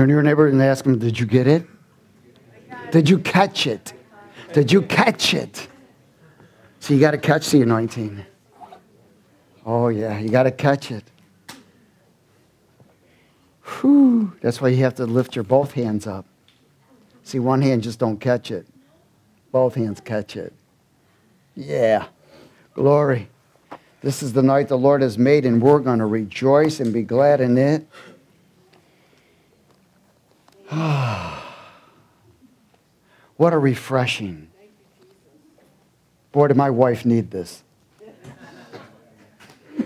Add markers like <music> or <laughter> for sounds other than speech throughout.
Turn to your neighbor and ask him, Did you get it? Did you catch it? Did you catch it? So you got to catch the anointing. Oh, yeah, you got to catch it. Whew. That's why you have to lift your both hands up. See, one hand just don't catch it. Both hands catch it. Yeah. Glory. This is the night the Lord has made, and we're going to rejoice and be glad in it. <sighs> what a refreshing. Boy, did my wife need this.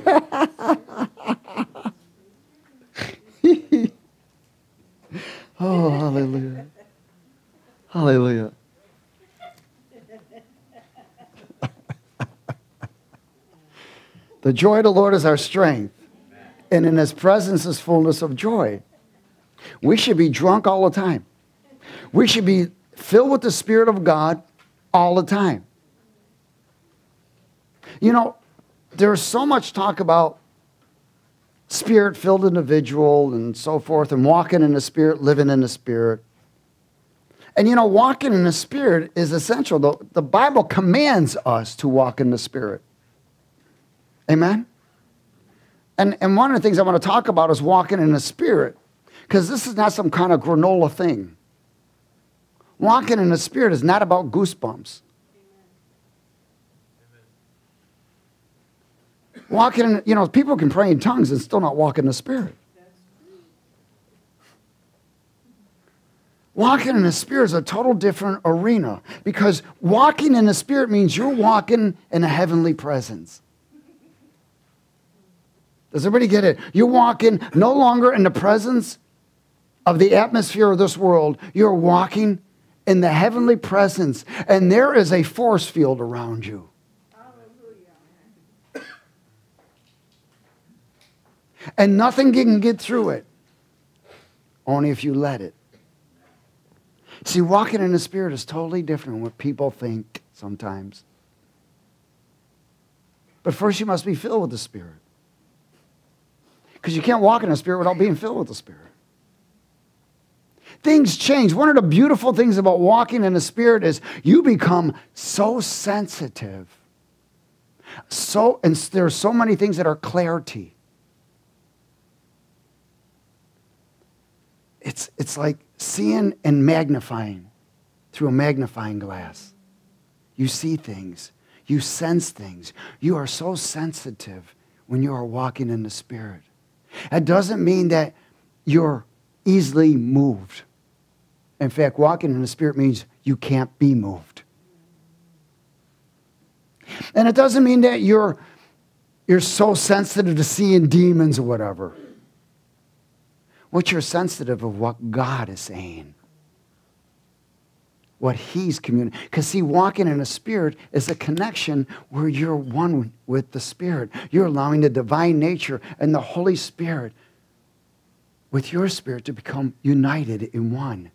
<laughs> oh, hallelujah. Hallelujah. <laughs> the joy of the Lord is our strength, and in his presence is fullness of joy. We should be drunk all the time. We should be filled with the Spirit of God all the time. You know, there's so much talk about spirit filled individual and so forth, and walking in the Spirit, living in the Spirit. And you know, walking in the Spirit is essential. The, the Bible commands us to walk in the Spirit. Amen? And, and one of the things I want to talk about is walking in the Spirit, because this is not some kind of granola thing. Walking in the Spirit is not about goosebumps. Walking in, you know, people can pray in tongues and still not walk in the Spirit. Walking in the Spirit is a total different arena because walking in the Spirit means you're walking in a heavenly presence. Does everybody get it? You're walking no longer in the presence of the atmosphere of this world, you're walking in the heavenly presence, and there is a force field around you. <coughs> And nothing can get through it, only if you let it. See, walking in the Spirit is totally different than what people think sometimes. But first, you must be filled with the Spirit. Because you can't walk in the Spirit without being filled with the Spirit. Things change. One of the beautiful things about walking in the Spirit is you become so sensitive. So, and there are so many things that are clarity. It's, it's like seeing and magnifying through a magnifying glass. You see things, you sense things. You are so sensitive when you are walking in the Spirit. It doesn't mean that you're easily moved. In fact, walking in the Spirit means you can't be moved. And it doesn't mean that you're, you're so sensitive to seeing demons or whatever what you're sensitive of what God is saying. What He's communicating. Because, see, walking in a spirit is a connection where you're one with the Spirit. You're allowing the divine nature and the Holy Spirit with your spirit to become united in one.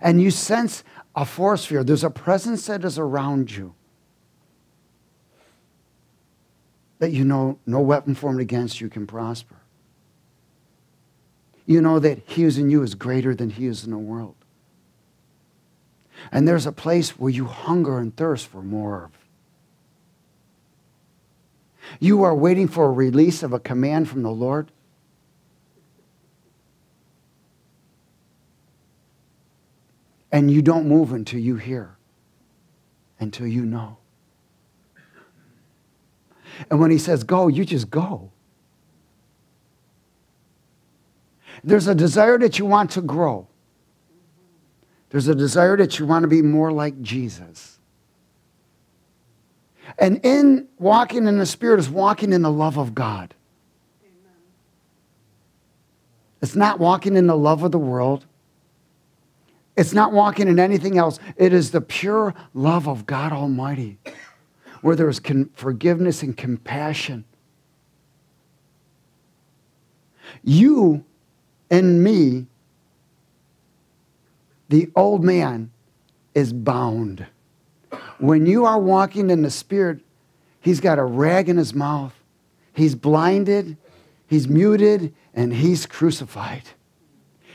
And you sense a force field. There's a presence that is around you. That you know no weapon formed against you can prosper you know that he who's in you is greater than he is in the world. And there's a place where you hunger and thirst for more of. You are waiting for a release of a command from the Lord. And you don't move until you hear, until you know. And when he says go, you just go. There's a desire that you want to grow. There's a desire that you want to be more like Jesus. And in walking in the Spirit is walking in the love of God. Amen. It's not walking in the love of the world. It's not walking in anything else. It is the pure love of God Almighty, where there is forgiveness and compassion. You and me, the old man is bound. When you are walking in the Spirit, he's got a rag in his mouth. He's blinded, he's muted, and he's crucified.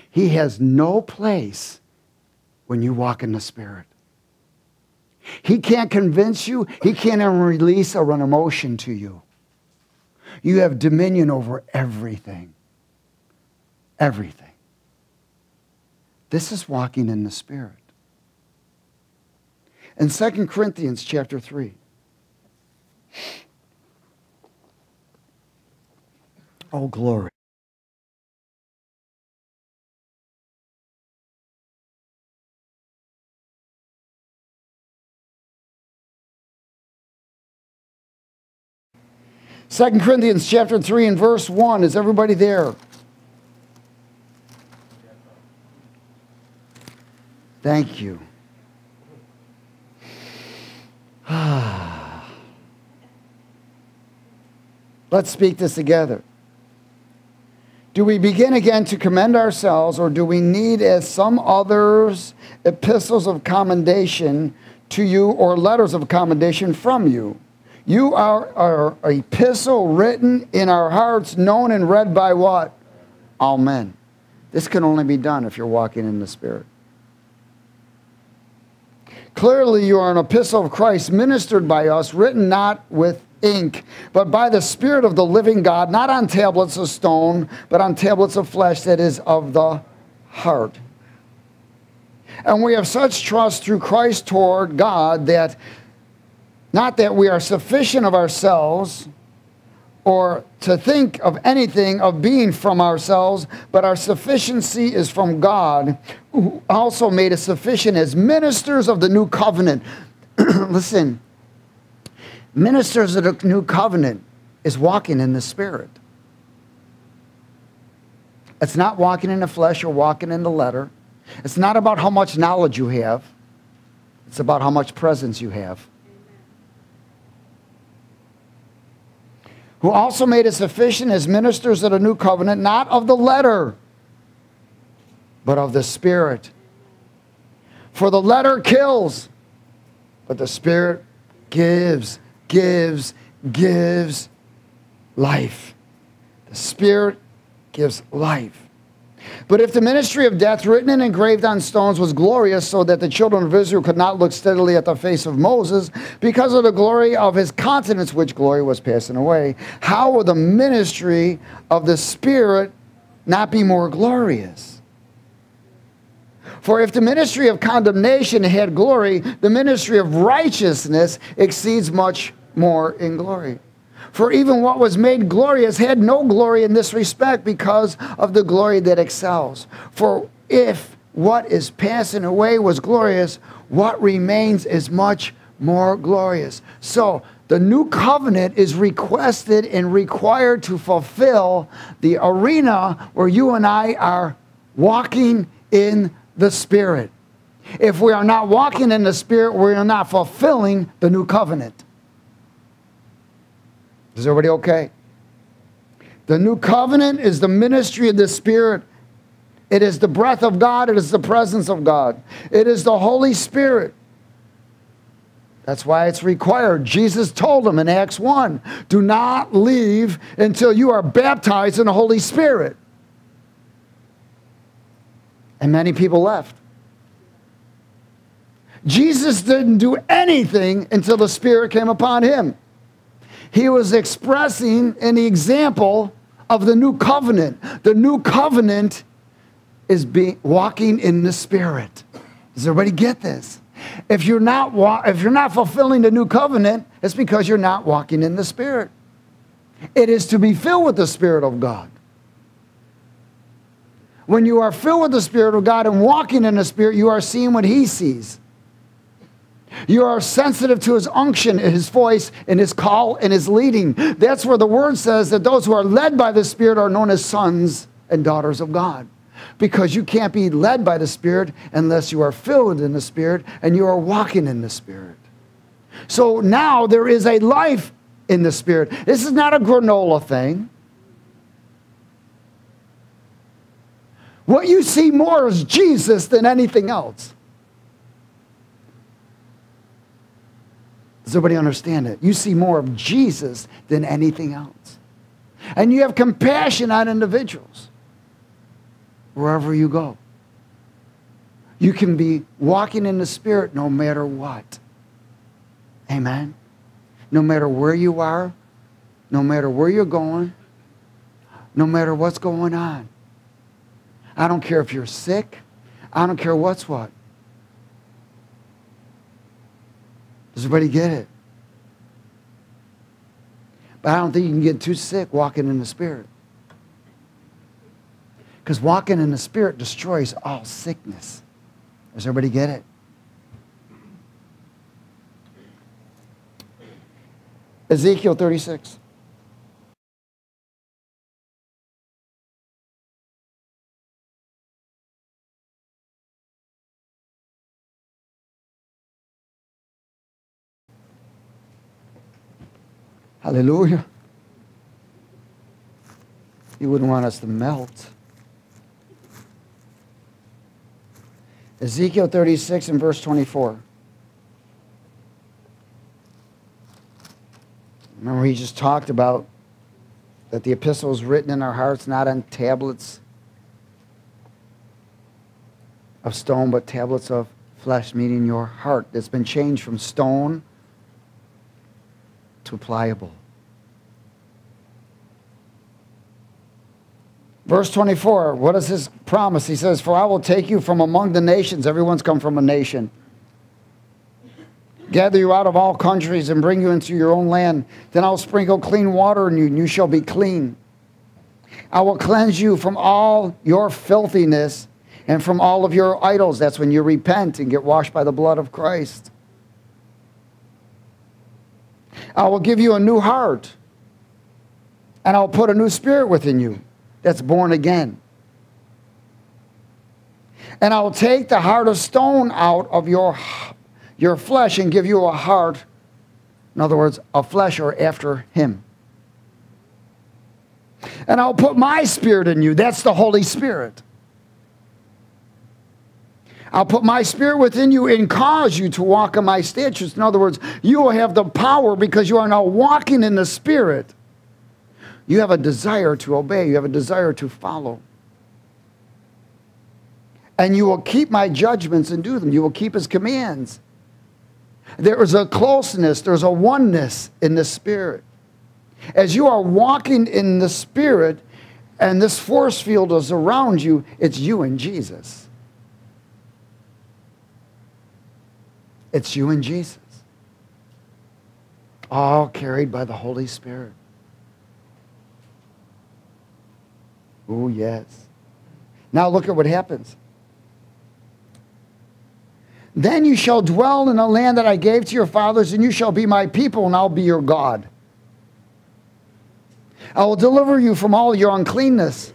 He has no place when you walk in the Spirit. He can't convince you, He can't even release or run emotion to you. You have dominion over everything. Everything. This is walking in the Spirit. In 2 Corinthians chapter 3, oh, glory. Second Corinthians chapter 3 and verse 1. Is everybody there? Thank you. <sighs> Let's speak this together. Do we begin again to commend ourselves, or do we need, as some others, epistles of commendation to you or letters of commendation from you? You are our epistle written in our hearts, known and read by what? All men. This can only be done if you're walking in the Spirit. Clearly, you are an epistle of Christ, ministered by us, written not with ink, but by the Spirit of the living God, not on tablets of stone, but on tablets of flesh that is of the heart. And we have such trust through Christ toward God that not that we are sufficient of ourselves or to think of anything of being from ourselves, but our sufficiency is from God, who also made us sufficient as ministers of the new covenant. <clears throat> Listen, ministers of the new covenant is walking in the Spirit. It's not walking in the flesh or walking in the letter. It's not about how much knowledge you have, it's about how much presence you have. Who also made us sufficient as ministers of the new covenant, not of the letter, but of the Spirit. For the letter kills, but the Spirit gives, gives, gives life. The Spirit gives life. But if the ministry of death, written and engraved on stones, was glorious, so that the children of Israel could not look steadily at the face of Moses because of the glory of his countenance, which glory was passing away, how will the ministry of the Spirit not be more glorious? For if the ministry of condemnation had glory, the ministry of righteousness exceeds much more in glory. For even what was made glorious had no glory in this respect because of the glory that excels. For if what is passing away was glorious, what remains is much more glorious. So, the new covenant is requested and required to fulfill the arena where you and I are walking in the Spirit. If we are not walking in the Spirit, we are not fulfilling the new covenant. Is everybody okay? The new covenant is the ministry of the Spirit. It is the breath of God. It is the presence of God. It is the Holy Spirit. That's why it's required. Jesus told them in Acts 1 do not leave until you are baptized in the Holy Spirit. And many people left. Jesus didn't do anything until the Spirit came upon him. He was expressing an example of the new covenant. The new covenant is being walking in the spirit. Does everybody get this? If you're not if you're not fulfilling the new covenant, it's because you're not walking in the spirit. It is to be filled with the spirit of God. When you are filled with the spirit of God and walking in the spirit, you are seeing what he sees. You are sensitive to his unction, his voice, and his call and his leading. That's where the word says that those who are led by the Spirit are known as sons and daughters of God. Because you can't be led by the Spirit unless you are filled in the Spirit and you are walking in the Spirit. So now there is a life in the Spirit. This is not a granola thing. What you see more is Jesus than anything else. Does everybody understand it? You see more of Jesus than anything else. And you have compassion on individuals. wherever you go. You can be walking in the Spirit no matter what. Amen. No matter where you are, no matter where you're going, no matter what's going on. I don't care if you're sick. I don't care what's what. Does everybody get it? But I don't think you can get too sick walking in the Spirit. Because walking in the Spirit destroys all sickness. Does everybody get it? Ezekiel 36. Hallelujah. He wouldn't want us to melt. Ezekiel 36 and verse 24. Remember, he just talked about that the epistle is written in our hearts, not on tablets of stone, but tablets of flesh, meaning your heart that's been changed from stone to pliable. Verse 24, what is his promise? He says, For I will take you from among the nations. Everyone's come from a nation. Gather you out of all countries and bring you into your own land. Then I'll sprinkle clean water on you, and you shall be clean. I will cleanse you from all your filthiness and from all of your idols. That's when you repent and get washed by the blood of Christ. I will give you a new heart, and I'll put a new spirit within you that's born again. And I'll take the heart of stone out of your, your flesh and give you a heart, in other words, a flesh or after him. And I'll put my spirit in you. That's the Holy Spirit. I'll put my spirit within you and cause you to walk in my statutes. In other words, you will have the power because you are now walking in the spirit. You have a desire to obey, you have a desire to follow. And you will keep my judgments and do them. You will keep his commands. There is a closeness, there's a oneness in the spirit. As you are walking in the spirit and this force field is around you, it's you and Jesus. It's you and Jesus. All carried by the Holy Spirit. Oh, yes. Now look at what happens. Then you shall dwell in the land that I gave to your fathers, and you shall be my people, and I'll be your God. I will deliver you from all your uncleanness,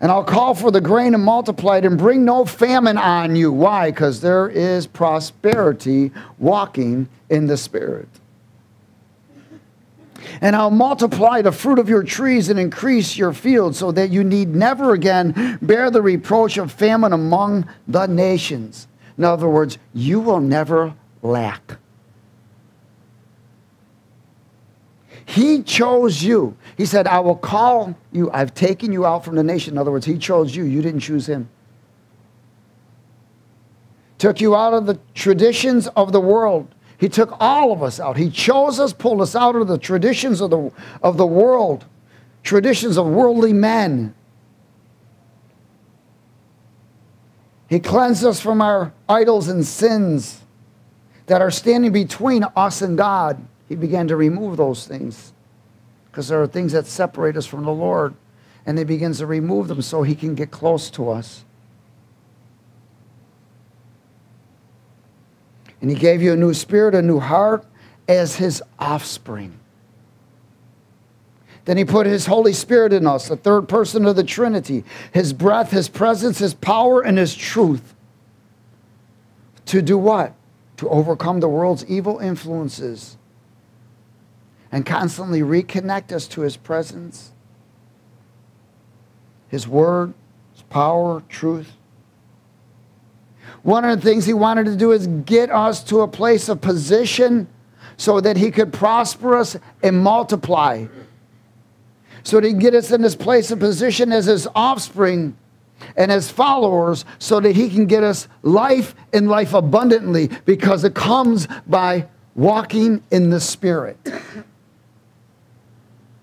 and I'll call for the grain and multiply it, and bring no famine on you. Why? Because there is prosperity walking in the Spirit and I'll multiply the fruit of your trees and increase your fields so that you need never again bear the reproach of famine among the nations. In other words, you will never lack. He chose you. He said, I will call you. I've taken you out from the nation. In other words, He chose you. You didn't choose Him. Took you out of the traditions of the world he took all of us out. He chose us, pulled us out of the traditions of the, of the world, traditions of worldly men. He cleansed us from our idols and sins that are standing between us and God. He began to remove those things because there are things that separate us from the Lord. And he begins to remove them so he can get close to us. And he gave you a new spirit, a new heart as his offspring. Then he put his Holy Spirit in us, the third person of the Trinity, his breath, his presence, his power, and his truth. To do what? To overcome the world's evil influences and constantly reconnect us to his presence, his word, his power, truth. One of the things he wanted to do is get us to a place of position so that he could prosper us and multiply. So that he get us in this place of position as his offspring and as followers so that he can get us life and life abundantly because it comes by walking in the Spirit,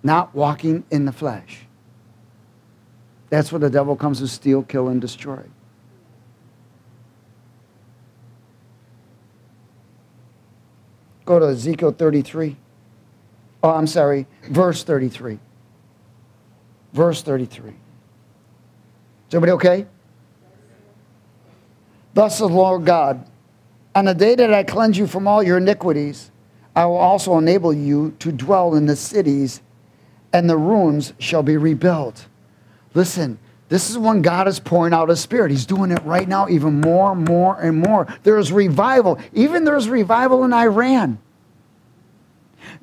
not walking in the flesh. That's what the devil comes to steal, kill, and destroy. Go to Ezekiel 33. Oh, I'm sorry, verse 33. Verse 33. Is everybody okay? Thus the Lord God, on the day that I cleanse you from all your iniquities, I will also enable you to dwell in the cities, and the ruins shall be rebuilt. Listen, this is when God is pouring out His Spirit. He's doing it right now, even more, more, and more. There's revival. Even there's revival in Iran.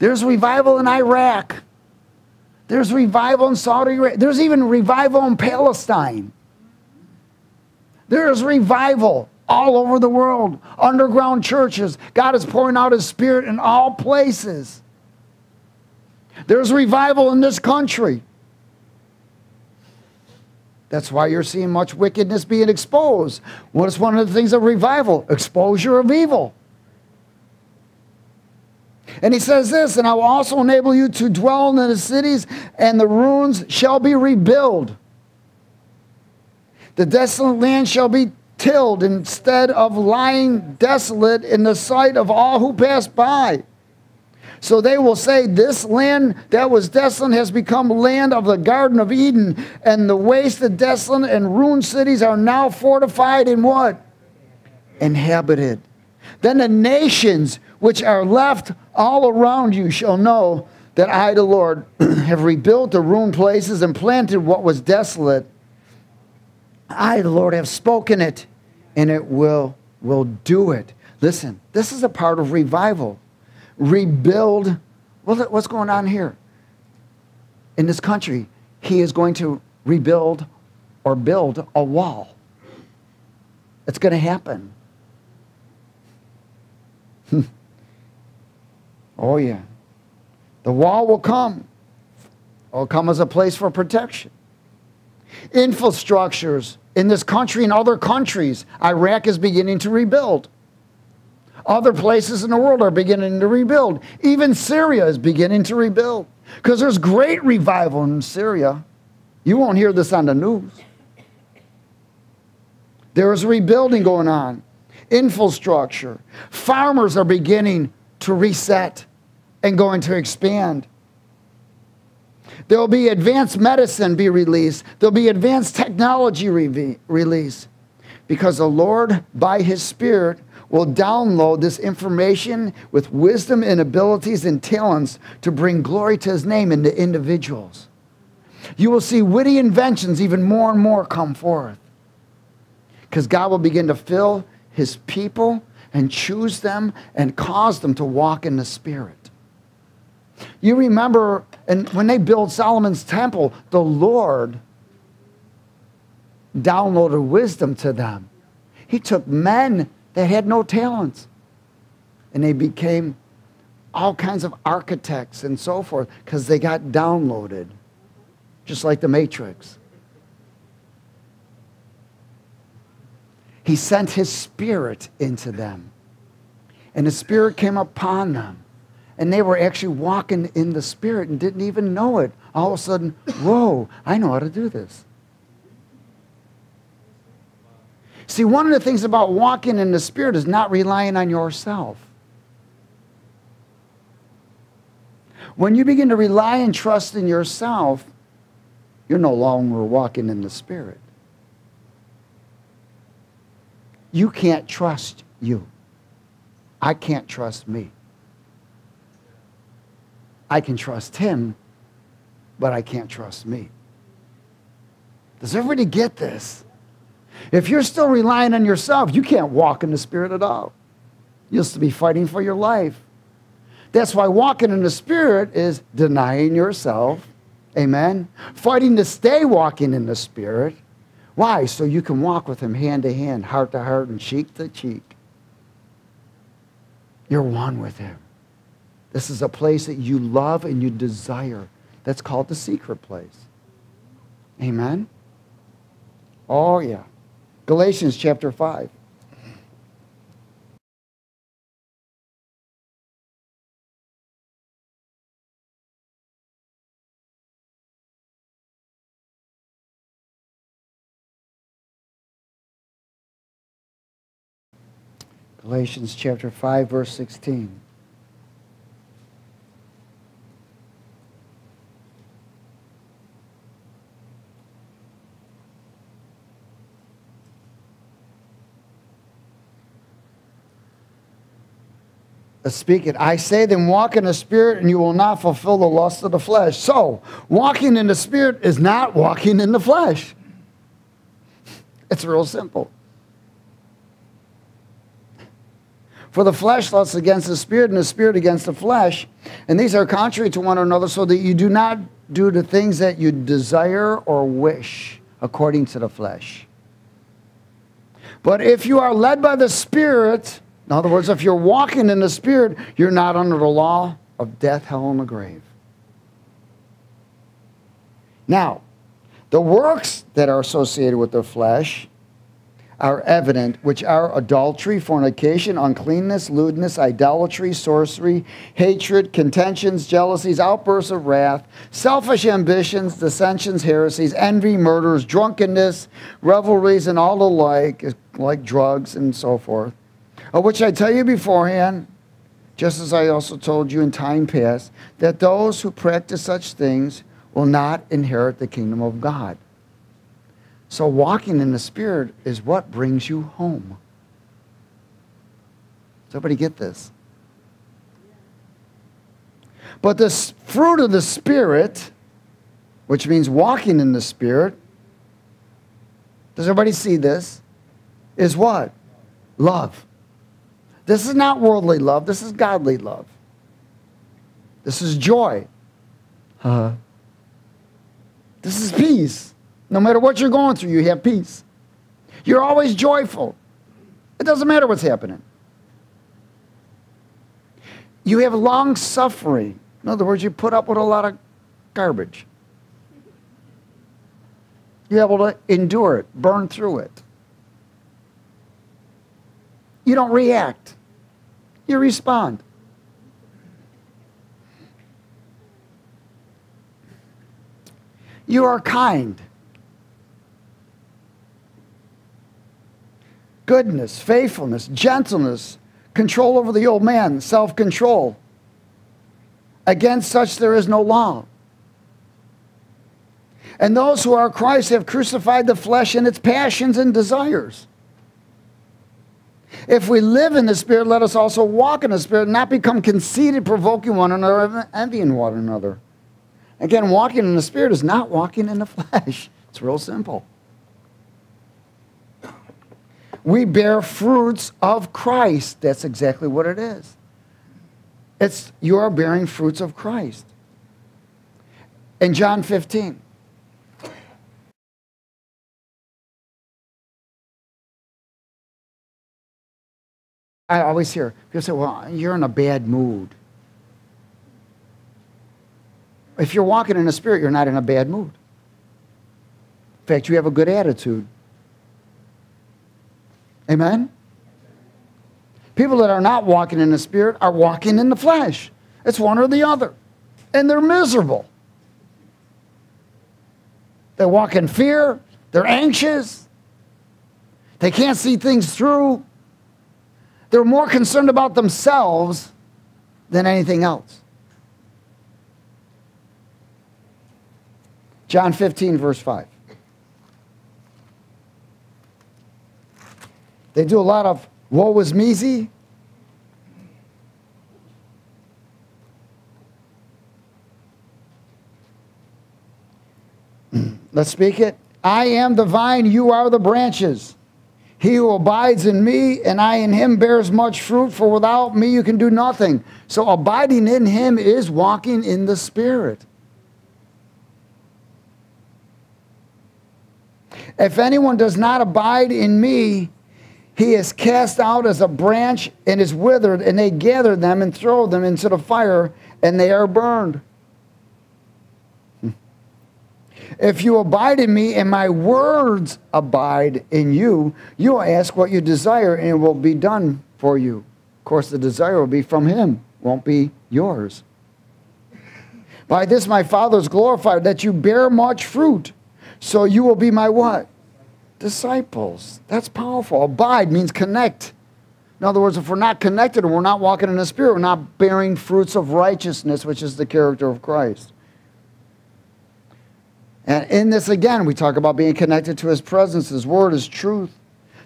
There's revival in Iraq. There's revival in Saudi Arabia. There's even revival in Palestine. There is revival all over the world. Underground churches. God is pouring out His Spirit in all places. There's revival in this country. That's why you're seeing much wickedness being exposed. What is one of the things of revival? Exposure of evil. And he says this, and I will also enable you to dwell in the cities, and the ruins shall be rebuilt. The desolate land shall be tilled instead of lying desolate in the sight of all who pass by. So they will say, This land that was desolate has become land of the Garden of Eden, and the wasted, desolate, and ruined cities are now fortified and what? Inhabited. Then the nations which are left all around you shall know that I, the Lord, <clears throat> have rebuilt the ruined places and planted what was desolate. I, the Lord, have spoken it, and it will, will do it. Listen, this is a part of revival. Rebuild. Well, what's going on here? In this country, he is going to rebuild or build a wall. It's going to happen. <laughs> oh, yeah. The wall will come. It will come as a place for protection. Infrastructures in this country and other countries, Iraq is beginning to rebuild. Other places in the world are beginning to rebuild. Even Syria is beginning to rebuild because there's great revival in Syria. You won't hear this on the news. There is rebuilding going on infrastructure. Farmers are beginning to reset and going to expand. There will be advanced medicine be released. There'll be advanced technology re- released because the Lord, by His Spirit, will download this information with wisdom and abilities and talents to bring glory to His name into individuals. You will see witty inventions even more and more come forth because God will begin to fill his people and choose them and cause them to walk in the Spirit. You remember and when they built Solomon's temple, the Lord downloaded wisdom to them. He took men that had no talents and they became all kinds of architects and so forth because they got downloaded, just like the Matrix. He sent his spirit into them. And the spirit came upon them. And they were actually walking in the spirit and didn't even know it. All of a sudden, whoa, I know how to do this. See, one of the things about walking in the spirit is not relying on yourself. When you begin to rely and trust in yourself, you're no longer walking in the spirit you can't trust you. I can't trust me. I can trust him, but I can't trust me. Does everybody get this? If you're still relying on yourself, you can't walk in the Spirit at all. You'll still be fighting for your life. That's why walking in the Spirit is denying yourself. Amen. Fighting to stay walking in the Spirit why? So you can walk with him hand to hand, heart to heart, and cheek to cheek. You're one with him. This is a place that you love and you desire. That's called the secret place. Amen? Oh, yeah. Galatians chapter 5. Galatians chapter 5, verse 16. Speak it. I say then walk in the spirit and you will not fulfill the lust of the flesh. So, walking in the spirit is not walking in the flesh. <laughs> It's real simple. For the flesh lusts against the spirit, and the spirit against the flesh. And these are contrary to one another, so that you do not do the things that you desire or wish according to the flesh. But if you are led by the Spirit, in other words, if you're walking in the Spirit, you're not under the law of death, hell, and the grave. Now, the works that are associated with the flesh are evident, which are adultery, fornication, uncleanness, lewdness, idolatry, sorcery, hatred, contentions, jealousies, outbursts of wrath, selfish ambitions, dissensions, heresies, envy, murders, drunkenness, revelries, and all the like, like drugs and so forth, of which I tell you beforehand, just as I also told you in time past, that those who practice such things will not inherit the kingdom of God. So, walking in the Spirit is what brings you home. Does everybody get this? But the fruit of the Spirit, which means walking in the Spirit, does everybody see this? Is what? Love. This is not worldly love, this is godly love. This is joy. Uh, this is peace. No matter what you're going through, you have peace. You're always joyful. It doesn't matter what's happening. You have long suffering. In other words, you put up with a lot of garbage. You're able to endure it, burn through it. You don't react, you respond. You are kind. goodness, faithfulness, gentleness, control over the old man, self control. Against such there is no law. And those who are Christ have crucified the flesh and its passions and desires. If we live in the Spirit, let us also walk in the Spirit, not become conceited, provoking one another, envying one another. Again, walking in the Spirit is not walking in the flesh. <laughs> It's real simple we bear fruits of Christ. That's exactly what it is. It's you are bearing fruits of Christ. In John 15. I always hear people say, Well, you're in a bad mood. If you're walking in the Spirit, you're not in a bad mood. In fact, you have a good attitude. Amen? People that are not walking in the Spirit are walking in the flesh. It's one or the other. And they're miserable. They walk in fear. They're anxious. They can't see things through. They're more concerned about themselves than anything else. John 15, verse 5. They do a lot of woe is measy. <clears throat> Let's speak it. I am the vine, you are the branches. He who abides in me and I in him bears much fruit, for without me you can do nothing. So abiding in him is walking in the Spirit. If anyone does not abide in me, he is cast out as a branch and is withered, and they gather them and throw them into the fire, and they are burned. If you abide in me and my words abide in you, you will ask what you desire and it will be done for you. Of course, the desire will be from him, won't be yours. By this my Father is glorified, that you bear much fruit. So you will be my what? Disciples. That's powerful. Abide means connect. In other words, if we're not connected and we're not walking in the Spirit, we're not bearing fruits of righteousness, which is the character of Christ. And in this, again, we talk about being connected to His presence, His Word, His truth.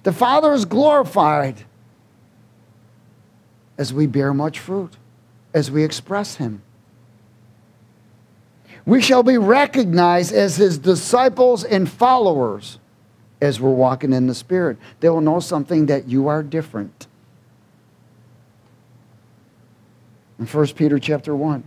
The Father is glorified as we bear much fruit, as we express Him. We shall be recognized as His disciples and followers as we're walking in the Spirit. They will know something that you are different. in 1 Peter chapter 1.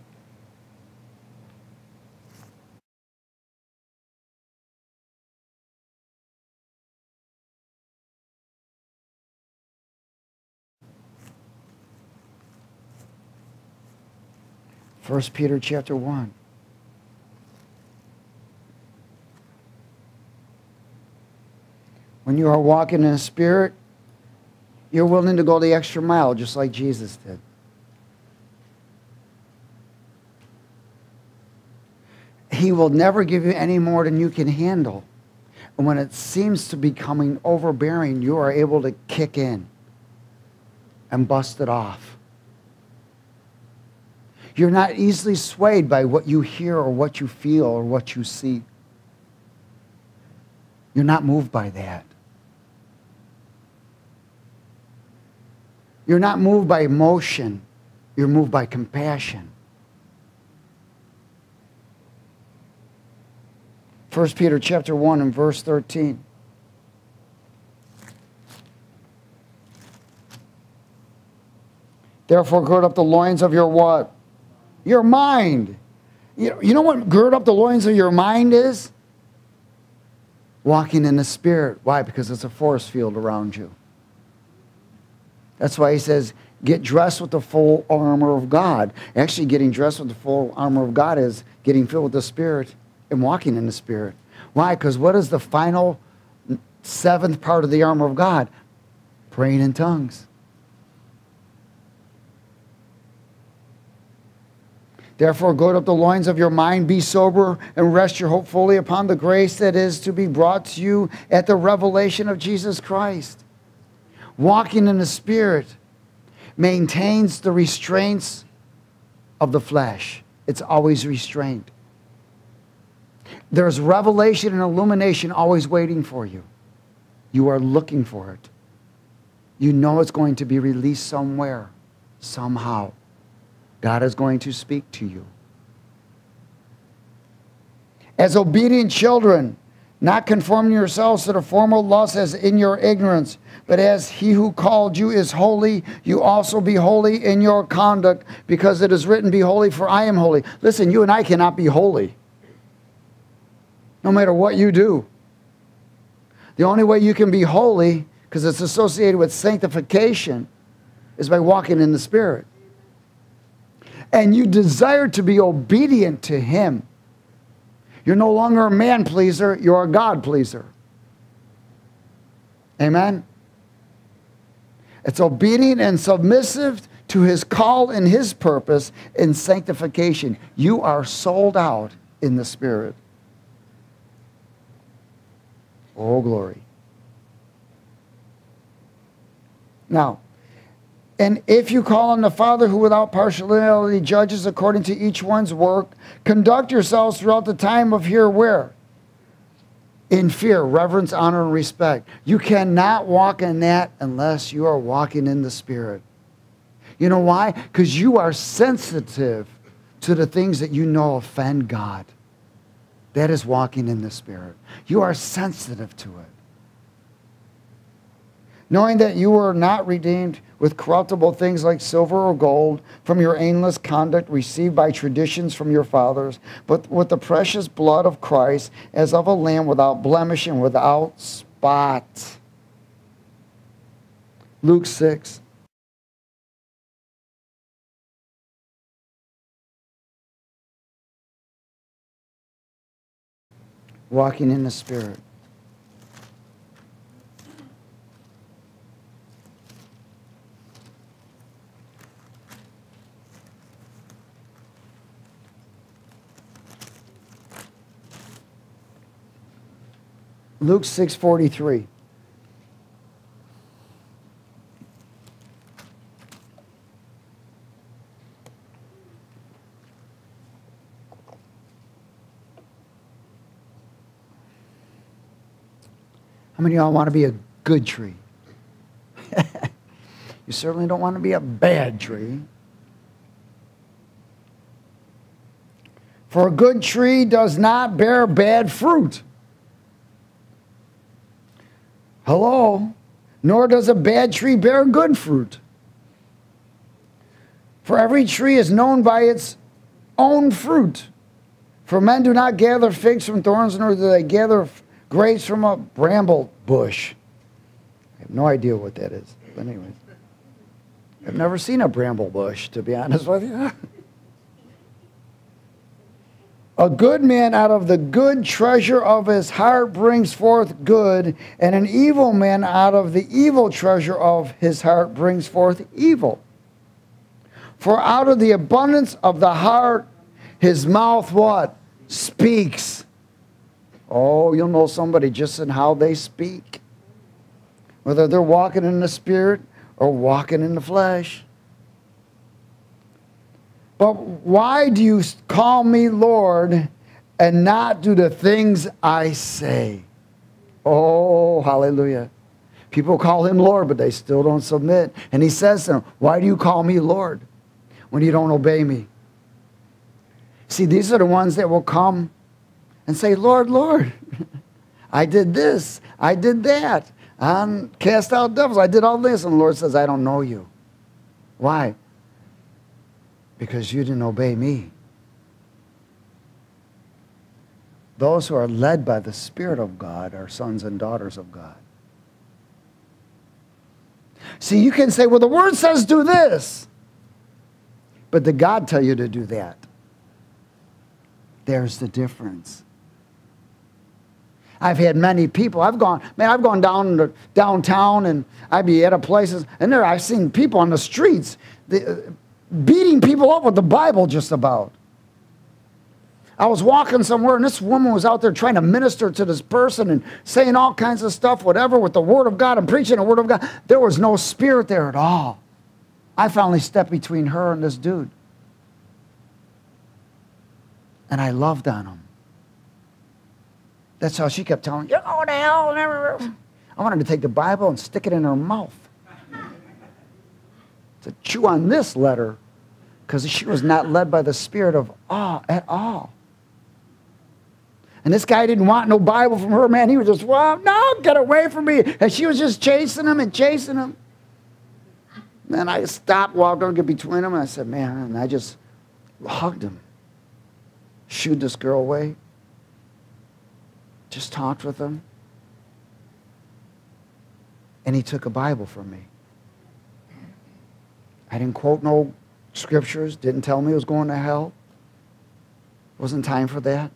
First Peter chapter 1. When you are walking in the Spirit, you're willing to go the extra mile, just like Jesus did. He will never give you any more than you can handle. And when it seems to be coming overbearing, you are able to kick in and bust it off. You're not easily swayed by what you hear or what you feel or what you see. You're not moved by that. You're not moved by emotion. You're moved by compassion. 1 Peter chapter 1 and verse 13. Therefore, gird up the loins of your what? Your mind. You know, you know what gird up the loins of your mind is? Walking in the Spirit. Why? Because it's a force field around you. That's why he says, get dressed with the full armor of God. Actually, getting dressed with the full armor of God is getting filled with the Spirit and walking in the Spirit. Why? Because what is the final seventh part of the armor of God? Praying in tongues. Therefore, gird up the loins of your mind, be sober, and rest your hope fully upon the grace that is to be brought to you at the revelation of Jesus Christ. Walking in the Spirit maintains the restraints of the flesh, it's always restrained. There's revelation and illumination always waiting for you. You are looking for it. You know it's going to be released somewhere, somehow. God is going to speak to you. As obedient children, not conforming yourselves to the former lusts as in your ignorance, but as he who called you is holy, you also be holy in your conduct, because it is written, Be holy, for I am holy. Listen, you and I cannot be holy no matter what you do. The only way you can be holy, because it's associated with sanctification, is by walking in the Spirit. And you desire to be obedient to Him. You're no longer a man pleaser, you're a God pleaser. Amen? It's obedient and submissive to His call and His purpose in sanctification. You are sold out in the Spirit. Oh, glory. Now, and if you call on the Father who without partiality judges according to each one's work, conduct yourselves throughout the time of here where? In fear, reverence, honor, and respect. You cannot walk in that unless you are walking in the Spirit. You know why? Because you are sensitive to the things that you know offend God. That is walking in the Spirit. You are sensitive to it. Knowing that you were not redeemed with corruptible things like silver or gold from your aimless conduct received by traditions from your fathers, but with the precious blood of Christ as of a lamb without blemish and without spot. Luke 6. walking in the Spirit. Luke 6:43 How many of y'all want to be a good tree? <laughs> you certainly don't want to be a bad tree. For a good tree does not bear bad fruit. Hello? Nor does a bad tree bear good fruit. For every tree is known by its own fruit. For men do not gather figs from thorns, nor do they gather grapes from a bramble bush. I have no idea what that is. But anyways, I've never seen a bramble bush, to be honest with you. <laughs> A good man out of the good treasure of his heart brings forth good, and an evil man out of the evil treasure of his heart brings forth evil. For out of the abundance of the heart, his mouth what? Speaks. Oh, you'll know somebody just in how they speak. Whether they're walking in the spirit or walking in the flesh. But why do you call me Lord and not do the things I say? Oh, hallelujah. People call him Lord, but they still don't submit. And he says to them, Why do you call me Lord when you don't obey me? See, these are the ones that will come and say, Lord, Lord, <laughs> I did this, I did that, I cast out devils, I did all this. And the Lord says, I don't know you. Why? Because you didn't obey me. Those who are led by the Spirit of God are sons and daughters of God. See, you can say, well, the Word says do this. But did God tell you to do that? There's the difference. I've had many people. I've gone, man, I've gone down to downtown and I'd be at a places, and there I've seen people on the streets the, beating people up with the Bible just about. I was walking somewhere and this woman was out there trying to minister to this person and saying all kinds of stuff, whatever, with the Word of God and preaching the Word of God. There was no spirit there at all. I finally stepped between her and this dude. And I loved on him. That's how she kept telling, You're going to hell. I wanted to take the Bible and stick it in her mouth. To chew on this letter because she was not led by the spirit of awe at all. And this guy didn't want no Bible from her, man. He was just, well, no, get away from me. And she was just chasing him and chasing him. And I stopped, over, get between them, and I said, man, and I just hugged him. Shooed this girl away. Just talked with him. And he took a Bible from me. I didn't quote no scriptures, didn't tell me he was going to hell. Wasn't time for that.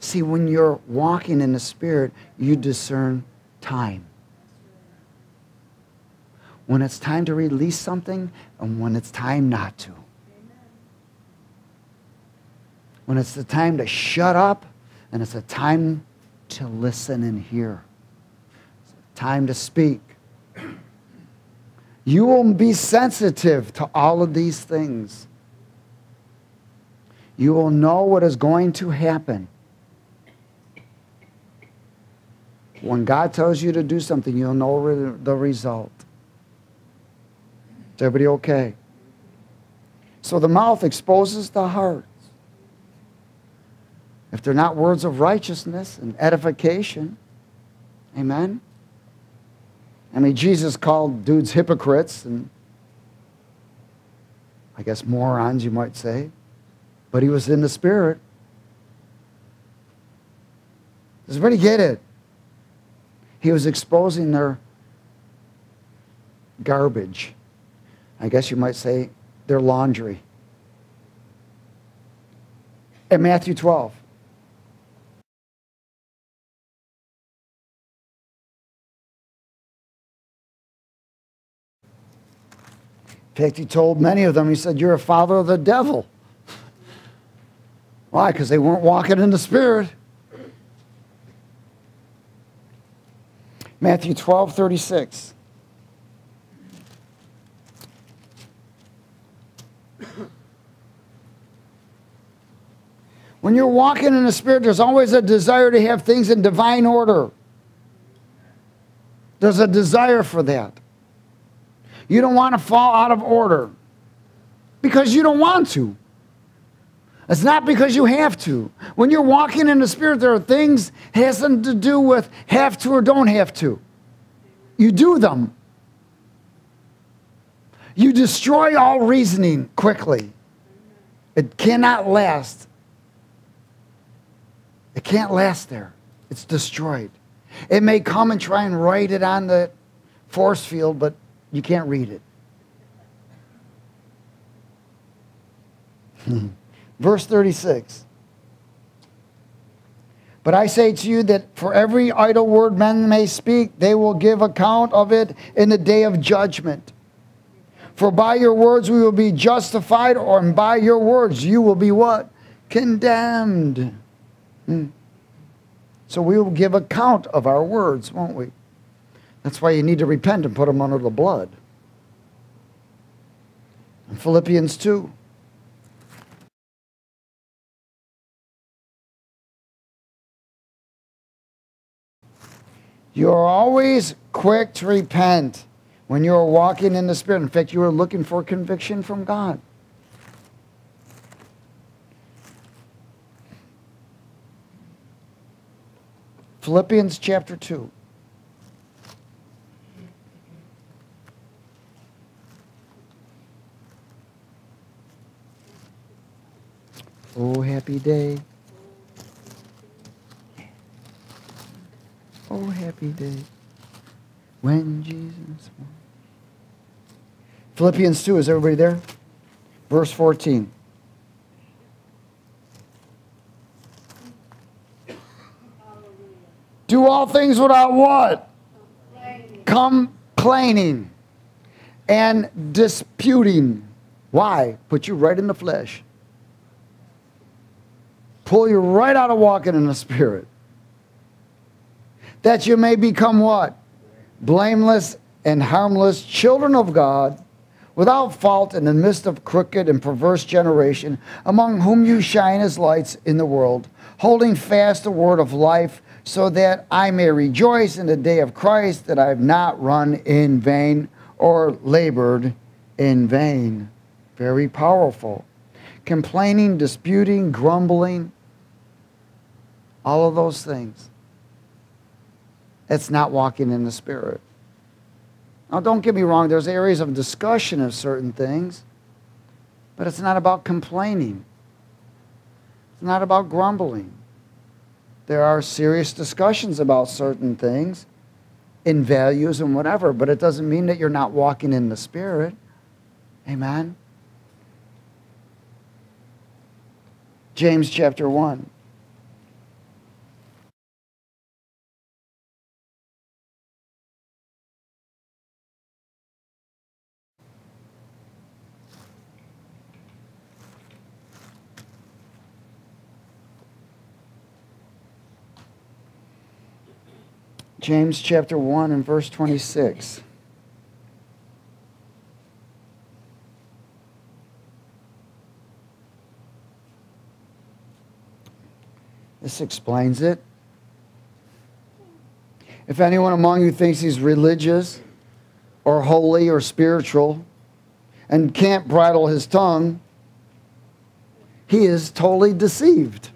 See, when you're walking in the Spirit, you discern time. When it's time to release something and when it's time not to. When it's the time to shut up and it's a time to listen and hear. It's time to speak. You will be sensitive to all of these things. You will know what is going to happen. When God tells you to do something, you'll know the result. Is everybody okay? So the mouth exposes the heart. If they're not words of righteousness and edification, amen? I mean, Jesus called dudes hypocrites and I guess morons, you might say, but he was in the Spirit. Does everybody get it? He was exposing their garbage. I guess you might say their laundry. In Matthew 12, fact, he told many of them, he said, You're a father of the devil. Why? Because they weren't walking in the Spirit. Matthew 12, 36. When you're walking in the Spirit, there's always a desire to have things in divine order. There's a desire for that. You don't want to fall out of order because you don't want to. It's not because you have to. When you're walking in the Spirit, there are things has nothing to do with have to or don't have to. You do them. You destroy all reasoning quickly. It cannot last. It can't last there. It's destroyed. It may come and try and write it on the force field, but you can't read it. <laughs> Verse 36. But I say to you that for every idle word men may speak, they will give account of it in the day of judgment. For by your words we will be justified, or by your words you will be what? Condemned. Hmm. So we will give account of our words, won't we? That's why you need to repent and put them under the blood. In Philippians 2. You are always quick to repent when you are walking in the Spirit. In fact, you are looking for conviction from God. Philippians chapter 2. Oh, happy day. Oh, happy day when Jesus. Philippians 2, is everybody there? Verse 14. Do all things without what? Complaining and disputing. Why? Put you right in the flesh. Pull you right out of walking in the spirit. That you may become what? Blameless and harmless children of God, without fault in the midst of crooked and perverse generation, among whom you shine as lights in the world, holding fast the word of life so that I may rejoice in the day of Christ that I have not run in vain or labored in vain. Very powerful. Complaining, disputing, grumbling, all of those things. It's not walking in the Spirit. Now, don't get me wrong, there's areas of discussion of certain things, but it's not about complaining. It's not about grumbling there are serious discussions about certain things in values and whatever, but it doesn't mean that you're not walking in the Spirit. Amen. James chapter 1. James chapter 1 and verse 26. This explains it. If anyone among you thinks he's religious or holy or spiritual and can't bridle his tongue, he is totally deceived.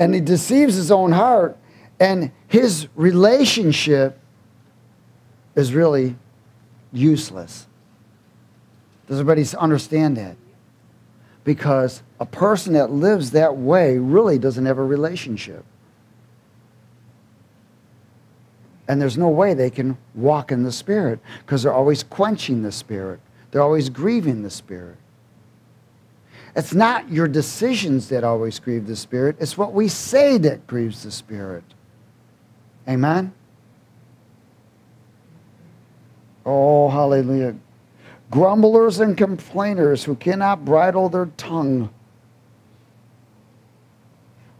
And he deceives his own heart, and his relationship is really useless. Does everybody understand that? Because a person that lives that way really doesn't have a relationship. And there's no way they can walk in the Spirit because they're always quenching the Spirit, they're always grieving the Spirit. It's not your decisions that always grieve the Spirit, it's what we say that grieves the Spirit. Amen? Oh, hallelujah. Grumblers and complainers who cannot bridle their tongue.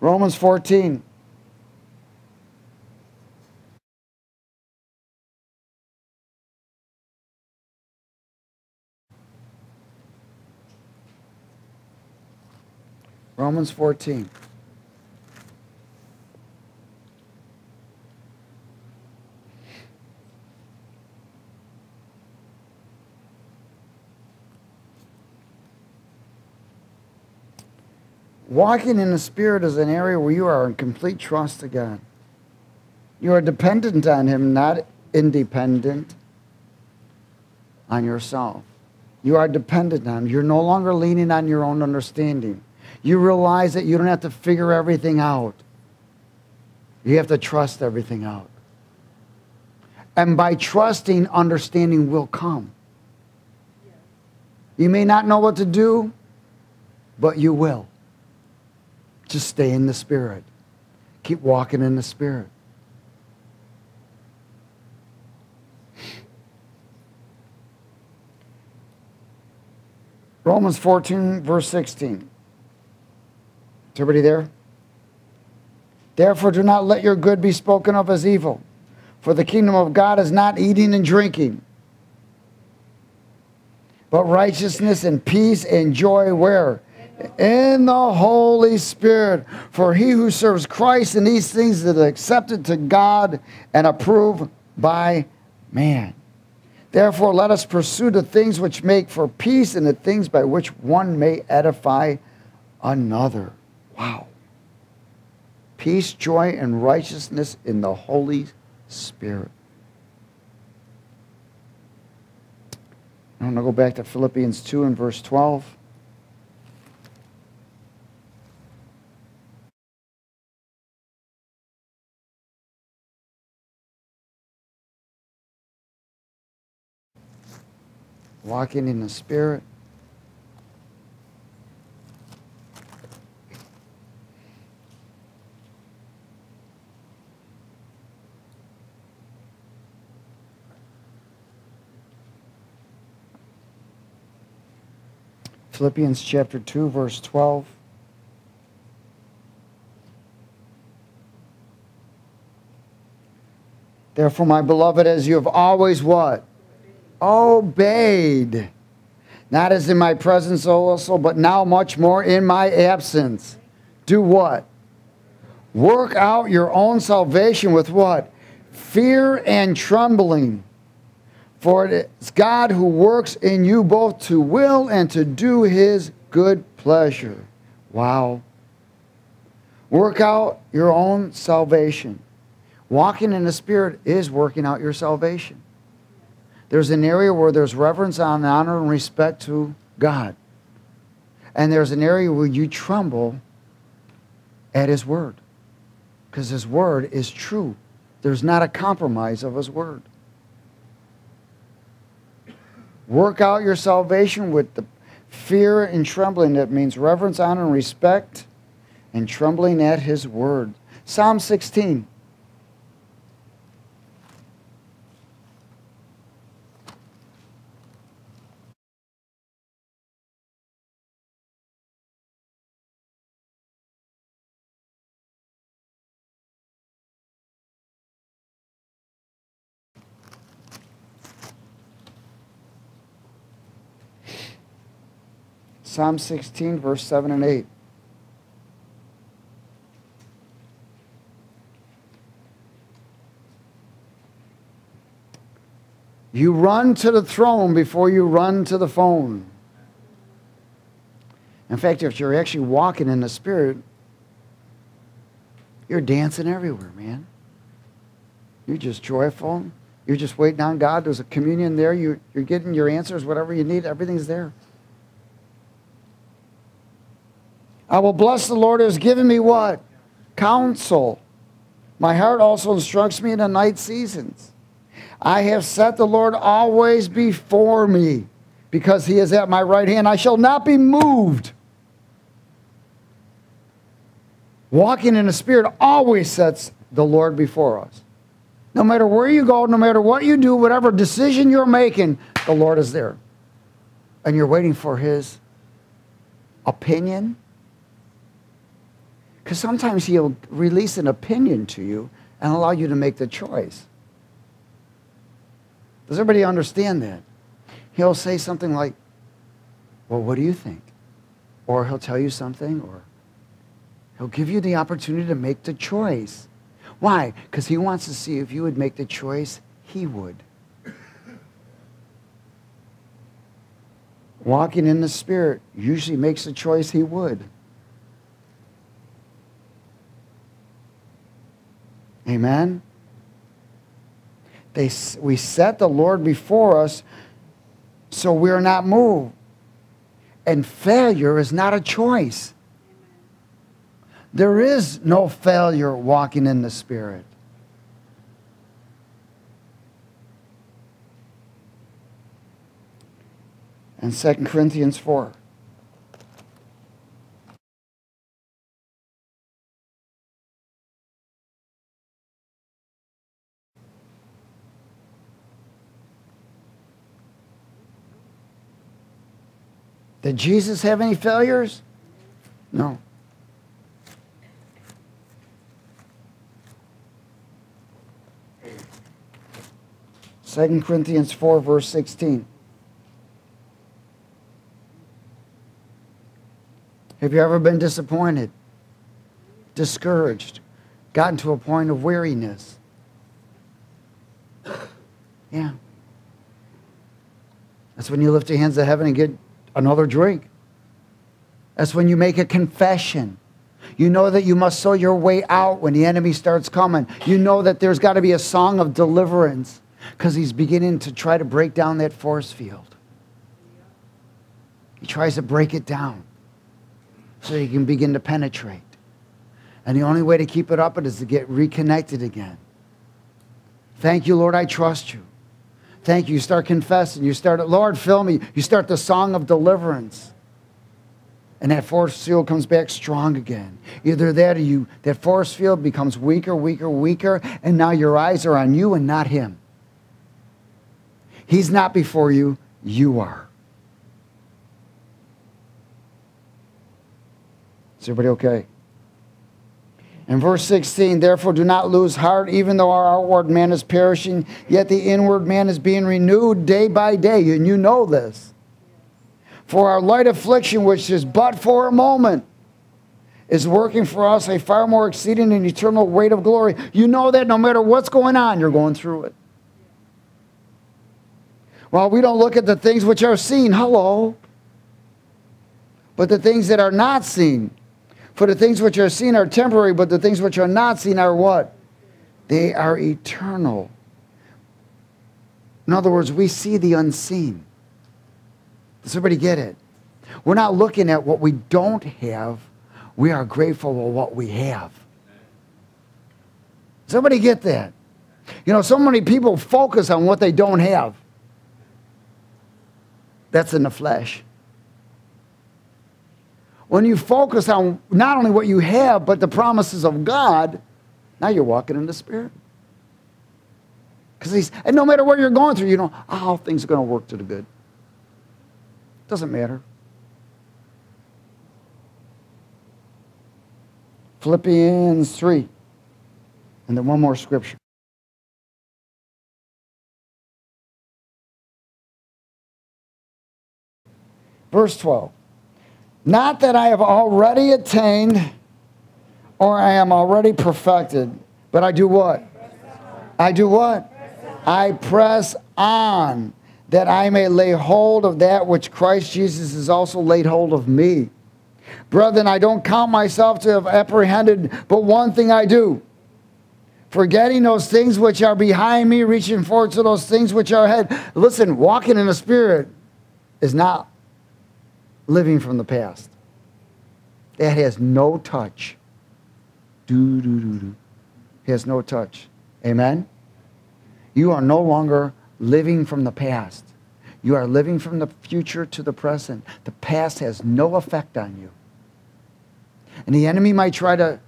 Romans 14. Romans 14. Walking in the Spirit is an area where you are in complete trust to God. You are dependent on Him, not independent on yourself. You are dependent on Him. You're no longer leaning on your own understanding. You realize that you don't have to figure everything out. You have to trust everything out. And by trusting, understanding will come. You may not know what to do, but you will. Just stay in the Spirit. Keep walking in the Spirit. Romans 14, verse 16. Everybody there? Therefore, do not let your good be spoken of as evil, for the kingdom of God is not eating and drinking, but righteousness and peace and joy where? in the Holy Spirit. For he who serves Christ in these things is accepted to God and approved by man. Therefore, let us pursue the things which make for peace and the things by which one may edify another. Wow. Peace, joy, and righteousness in the Holy Spirit. I'm going to go back to Philippians 2 and verse 12. walking in the Spirit. Philippians chapter 2, verse 12. Therefore, my beloved, as you have always what? obeyed. Not as in my presence also, but now much more in my absence. Do what? Work out your own salvation with what? Fear and trembling. For it is God who works in you both to will and to do his good pleasure. Wow. Work out your own salvation. Walking in the Spirit is working out your salvation. There's an area where there's reverence and honor and respect to God. And there's an area where you tremble at His Word. Because His Word is true. There's not a compromise of His Word. Work out your salvation with the fear and trembling. That means reverence, honor, and respect, and trembling at His Word. Psalm 16. Psalm 16, verse 7 and 8. You run to the throne before you run to the phone. In fact, if you're actually walking in the Spirit, you're dancing everywhere, man. You're just joyful. You're just waiting on God. There's a communion there. You, you're getting your answers, whatever you need, everything's there. I will bless the Lord who has given me what? Counsel. My heart also instructs me in the night seasons. I have set the Lord always before me because he is at my right hand. I shall not be moved. Walking in the Spirit always sets the Lord before us. No matter where you go, no matter what you do, whatever decision you're making, the Lord is there. And you're waiting for His opinion. Because sometimes He'll release an opinion to you and allow you to make the choice. Does everybody understand that? He'll say something like, Well, what do you think? Or he'll tell you something, or he'll give you the opportunity to make the choice. Why? Because he wants to see if you would make the choice he would. Walking in the Spirit usually makes the choice he would. Amen? They, we set the Lord before us so we're not moved. And failure is not a choice. There is no failure walking in the Spirit. And 2 Corinthians 4. Did Jesus have any failures? No. Second Corinthians 4, verse 16. Have you ever been disappointed, discouraged, gotten to a point of weariness? Yeah. That's when you lift your hands to heaven and get another drink. That's when you make a confession. You know that you must sow your way out when the enemy starts coming. You know that there's got to be a song of deliverance because he's beginning to try to break down that force field. He tries to break it down so he can begin to penetrate. And the only way to keep it up is to get reconnected again. Thank you, Lord, I trust you. Thank you. You start confessing. You start, Lord, fill me. You start the song of deliverance. And that force field comes back strong again. Either that or you, that force field becomes weaker, weaker, weaker, and now your eyes are on you and not him. He's not before you, you are. Is everybody okay? In verse 16, therefore do not lose heart, even though our outward man is perishing, yet the inward man is being renewed day by day. And you know this. For our light affliction, which is but for a moment, is working for us a far more exceeding and eternal weight of glory. You know that no matter what's going on, you're going through it. Well, we don't look at the things which are seen, hello, but the things that are not seen. For the things which are seen are temporary, but the things which are not seen are what? They are eternal. In other words, we see the unseen. Does everybody get it? We're not looking at what we don't have, we are grateful for what we have. Everybody get that? You know, so many people focus on what they don't have. That's in the flesh when you focus on not only what you have, but the promises of God, now you're walking in the Spirit. Because he's, and no matter what you're going through, you know, oh, things are going to work to the good. Doesn't matter. Philippians 3. And then one more scripture. Verse 12. Not that I have already attained or I am already perfected, but I do what? I do what? I press on that I may lay hold of that which Christ Jesus has also laid hold of me. Brethren, I don't count myself to have apprehended, but one thing I do. Forgetting those things which are behind me, reaching forward to those things which are ahead. Listen, walking in the Spirit is not living from the past. That has no touch. Do, do, do, do. Has no touch. Amen? You are no longer living from the past. You are living from the future to the present. The past has no effect on you. And the enemy might try to,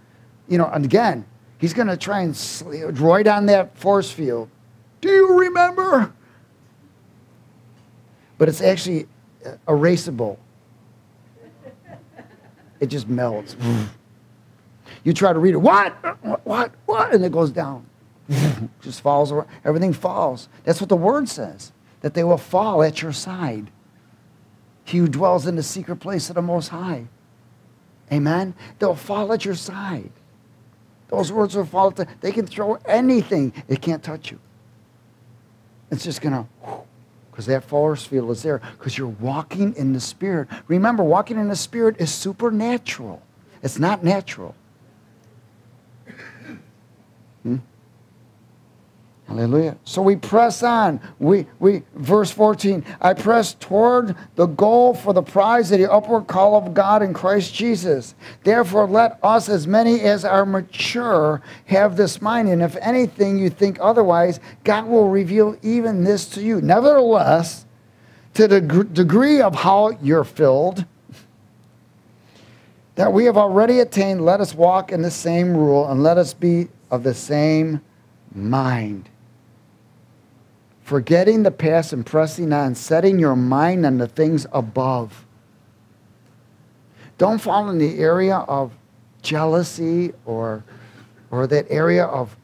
you know, and again, He's going to try and droid on that force field. Do you remember? But it's actually uh, erasable. It just melts. You try to read it. What? What? What? And it goes down. just falls around. Everything falls. That's what the word says. That they will fall at your side. He who dwells in the secret place of the Most High. Amen? They'll fall at your side. Those words will fall. The, they can throw anything. It can't touch you. It's just going to, because that force field is there, because you're walking in the Spirit. Remember, walking in the Spirit is supernatural. It's not natural. Hmm? Hallelujah. So we press on. We, we, verse 14, I press toward the goal for the prize of the upward call of God in Christ Jesus. Therefore, let us, as many as are mature, have this mind. And if anything you think otherwise, God will reveal even this to you. Nevertheless, to the degree of how you're filled, that we have already attained, let us walk in the same rule and let us be of the same mind forgetting the past and pressing on, setting your mind on the things above. Don't fall in the area of jealousy or, or that area of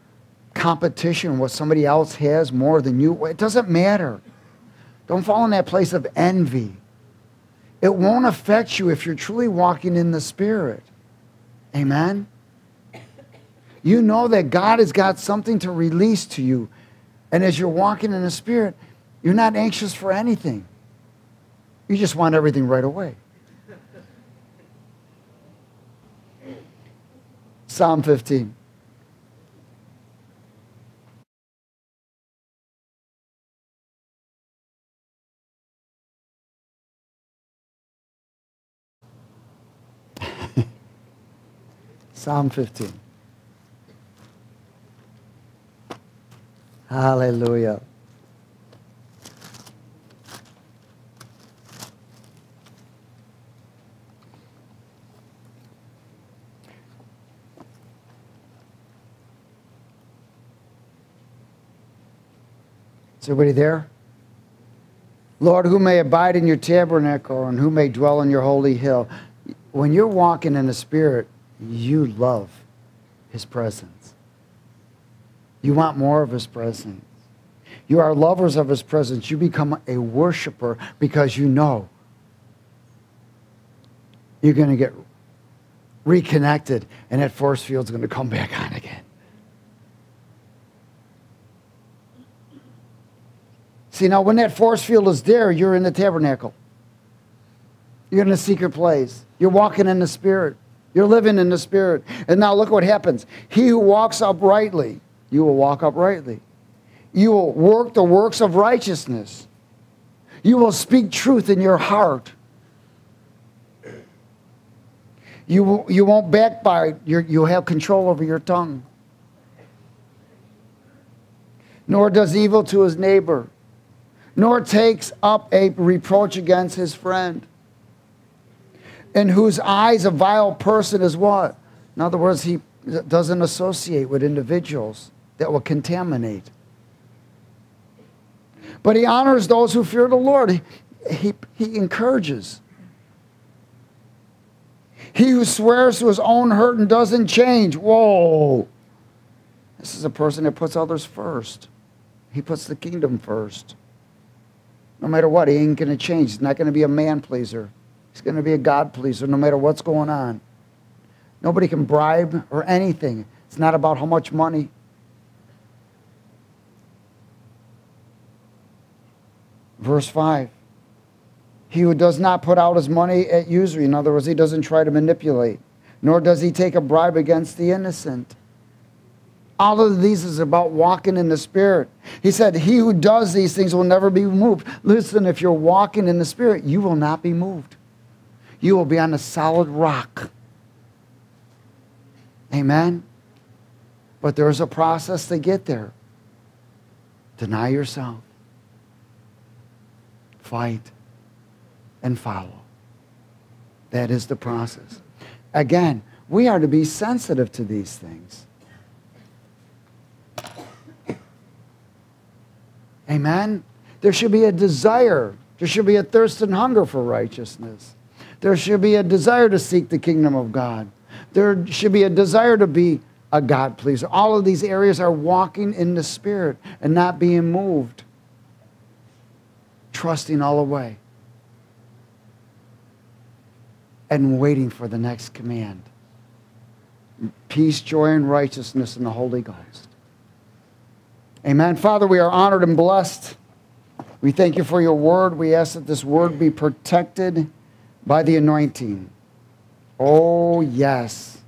competition, what somebody else has more than you. It doesn't matter. Don't fall in that place of envy. It won't affect you if you're truly walking in the Spirit. Amen? You know that God has got something to release to you. And as you're walking in the Spirit, you're not anxious for anything. You just want everything right away. Psalm 15. <laughs> Psalm 15. Hallelujah. Is everybody there? Lord, who may abide in your tabernacle and who may dwell in your holy hill? When you're walking in the Spirit, you love His presence. You want more of His presence. You are lovers of His presence. You become a worshiper because you know you're going to get reconnected and that force field's going to come back on again. See, now when that force field is there, you're in the tabernacle. You're in a secret place. You're walking in the Spirit. You're living in the Spirit. And now look what happens. He who walks uprightly you will walk uprightly. You will work the works of righteousness. You will speak truth in your heart. You, you won't backbite. you you'll have control over your tongue. Nor does evil to his neighbor, nor takes up a reproach against his friend. In whose eyes a vile person is what? In other words, he doesn't associate with individuals that will contaminate. But he honors those who fear the Lord. He, he, he encourages. He who swears to his own hurt and doesn't change. Whoa. This is a person that puts others first. He puts the kingdom first. No matter what, he ain't going to change. He's not going to be a man pleaser. He's going to be a God pleaser no matter what's going on. Nobody can bribe or anything. It's not about how much money. Verse 5. He who does not put out his money at usury, in other words, he doesn't try to manipulate, nor does he take a bribe against the innocent. All of these is about walking in the Spirit. He said, He who does these things will never be moved. Listen, if you're walking in the Spirit, you will not be moved. You will be on a solid rock. Amen? But there's a process to get there. Deny yourself fight, and follow. That is the process. Again, we are to be sensitive to these things. Amen? There should be a desire. There should be a thirst and hunger for righteousness. There should be a desire to seek the kingdom of God. There should be a desire to be a God pleaser. All of these areas are walking in the Spirit and not being moved trusting all the way, and waiting for the next command peace, joy, and righteousness in the Holy Ghost. Amen. Father, we are honored and blessed. We thank you for your word. We ask that this word be protected by the anointing. Oh, yes.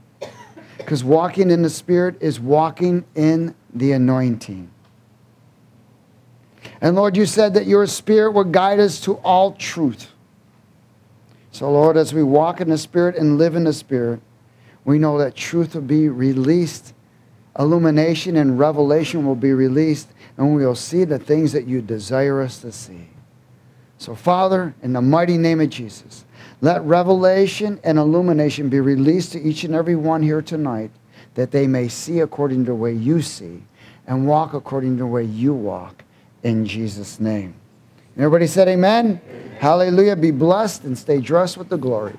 Because walking in the Spirit is walking in the anointing. And Lord, you said that your Spirit would guide us to all truth. So, Lord, as we walk in the Spirit and live in the Spirit, we know that truth will be released, illumination and revelation will be released, and we will see the things that you desire us to see. So, Father, in the mighty name of Jesus, let revelation and illumination be released to each and every one here tonight that they may see according to the way you see and walk according to the way you walk in Jesus' name. everybody said amen? amen. Hallelujah. Be blessed and stay dressed with the glory.